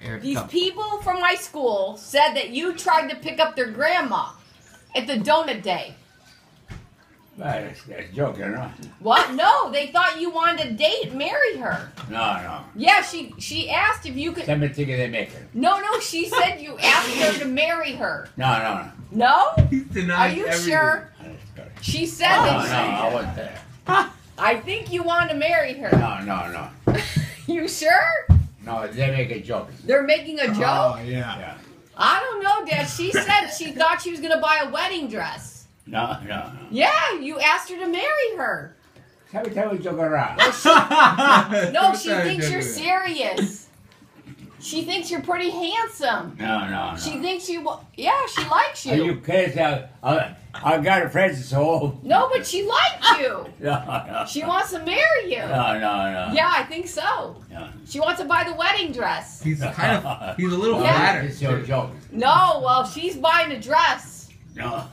Eric, These come. people from my school said that you tried to pick up their grandma at the donut day. Well, that's, that's joking, huh? What? No, they thought you wanted to date, marry her. No, no. Yeah, she she asked if you could. Let me think of they make it. No, no, she said you asked her to marry her. No, no, no. No? He's Are you everything. sure? That's good. She said No, no. I wasn't there. I think you wanted to marry her. No, no, no. You sure? No, they make a joke. They're making a joke? Oh yeah. Yeah. I don't know, Dad. She said she thought she was gonna buy a wedding dress. No, no, no. Yeah, you asked her to marry her. Tell me, tell me, joke around. No, she thinks you're serious. She thinks you're pretty handsome. No, no, no. She thinks you. wa- Yeah, she likes you. Are you. you kidding? I, I, I got a friend that's old. No, but she likes you. No, no. She wants to marry you. No, no, no. Yeah, I think so. No. She wants to buy the wedding dress. He's kind of he's a little Yeah. flattered. It's your joke. No, well, she's buying a dress. No.